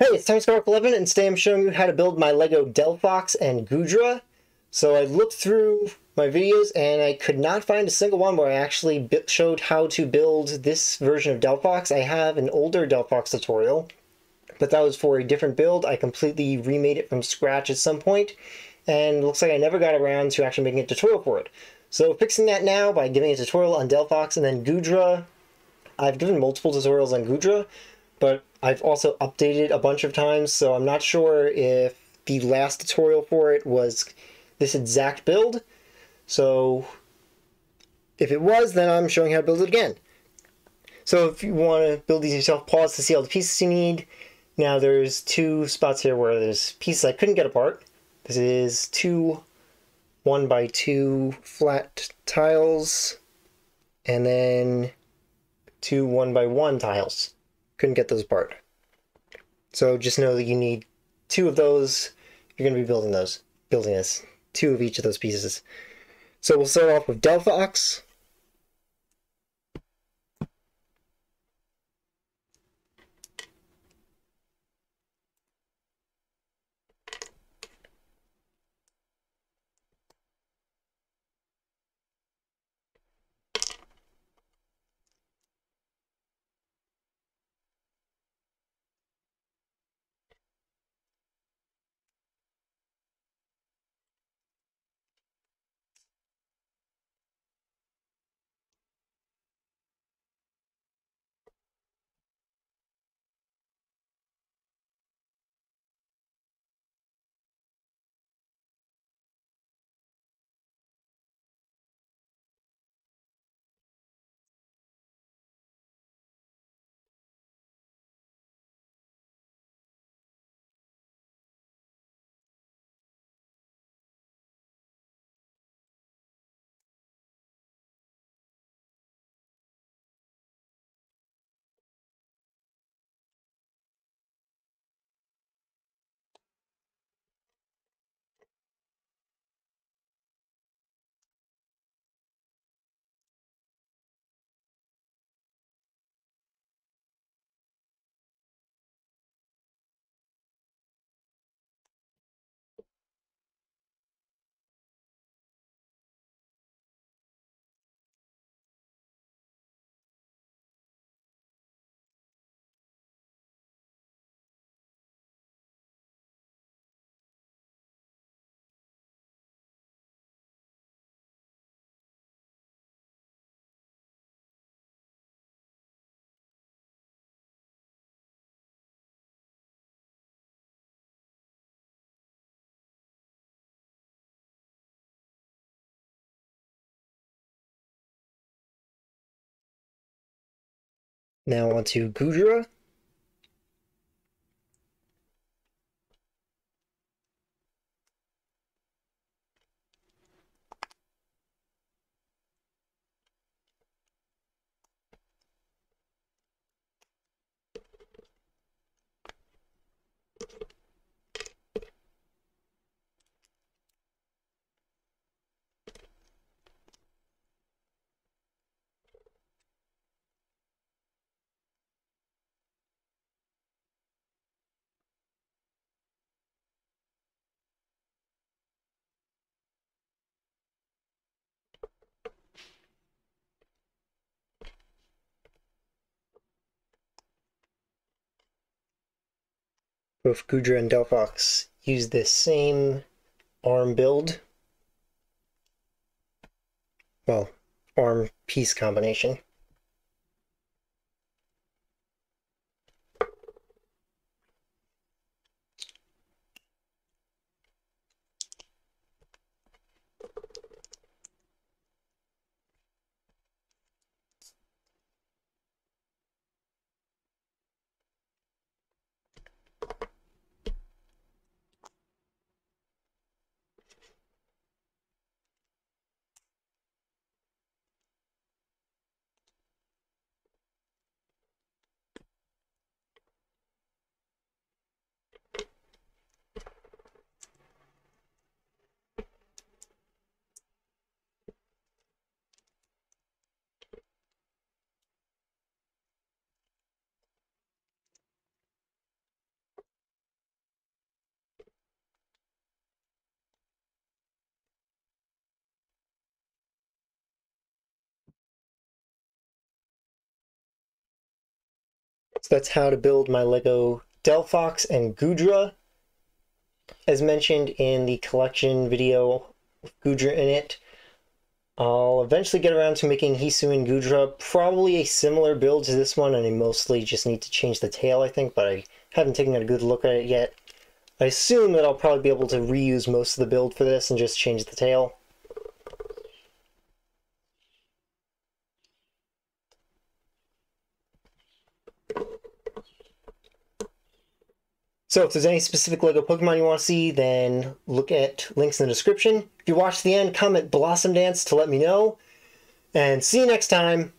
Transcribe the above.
Hey, it's TommySkywalker11 and today I'm showing you how to build my LEGO Delphox and Goodra. So I looked through my videos and I could not find a single one where I actually showed how to build this version of Delphox. I have an older Delphox tutorial, but that was for a different build. I completely remade it from scratch at some point, and looks like I never got around to actually making a tutorial for it. So fixing that now by giving a tutorial on Delphox and then Goodra. I've given multiple tutorials on Goodra, but I've also updated a bunch of times, so I'm not sure if the last tutorial for it was this exact build. So if it was, then I'm showing how to build it again. So if you want to build these yourself, pause to see all the pieces you need. Now there's two spots here where there's pieces I couldn't get apart. This is two one by two flat tiles, and then two one by one tiles. Couldn't get those apart. So just know that you need two of those. You're going to be building those, building this, two of each of those pieces. So we'll start off with Delphox. Now onto Goodra. Both Goodra and Delphox use this same arm build. Well, arm piece combination. So that's how to build my Lego Delphox and Goodra. As mentioned in the collection video with Goodra in it. I'll eventually get around to making Hisuian Goodra, probably a similar build to this one, and I mostly just need to change the tail, I think, but I haven't taken a good look at it yet. I assume that I'll probably be able to reuse most of the build for this and just change the tail. So if there's any specific LEGO Pokemon you want to see, then look at links in the description. If you watch the end, comment Blossom Dance to let me know. And see you next time.